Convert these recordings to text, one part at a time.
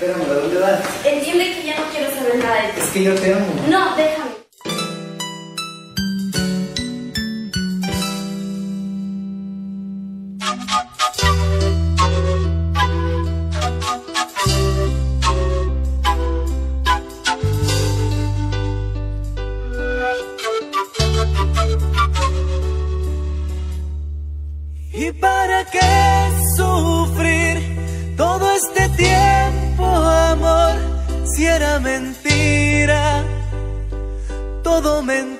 Espérame, ¿a dónde vas? Entiende que ya no quiero saber nada de ti. Es que yo te amo. No, déjame. ¿Y para qué sufrir todo este tiempo, amor? Si era mentira, todo mentira.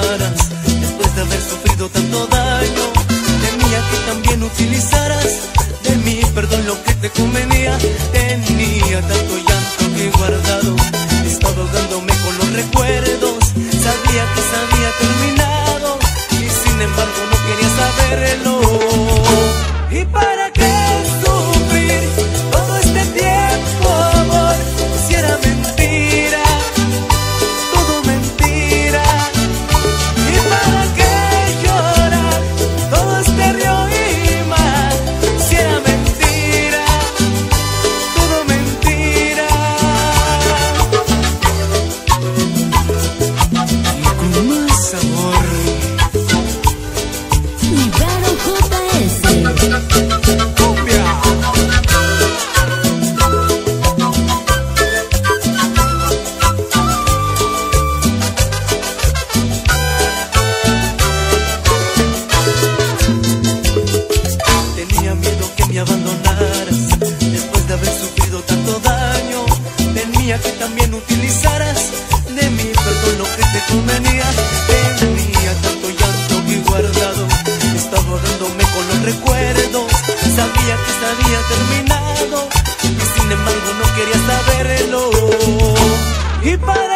Después de haber sufrido tanto daño. Temía que también utilizaras de mí, perdón, lo que te convenía. Tenía tanto llanto que he guardado. Estaba ahogándome con los recuerdos. Sabía que se había terminado y sin embargo no quería saberlo. ¿Y para Tenía miedo que me abandonaras después de haber sufrido tanto daño. Tenía que también utilizaras de mí, perdón, lo que te convenía. Tenía tanto llanto que guardado, estaba ahogándome con los recuerdos. Sabía que había terminado y sin embargo no quería saberlo. ¿Y para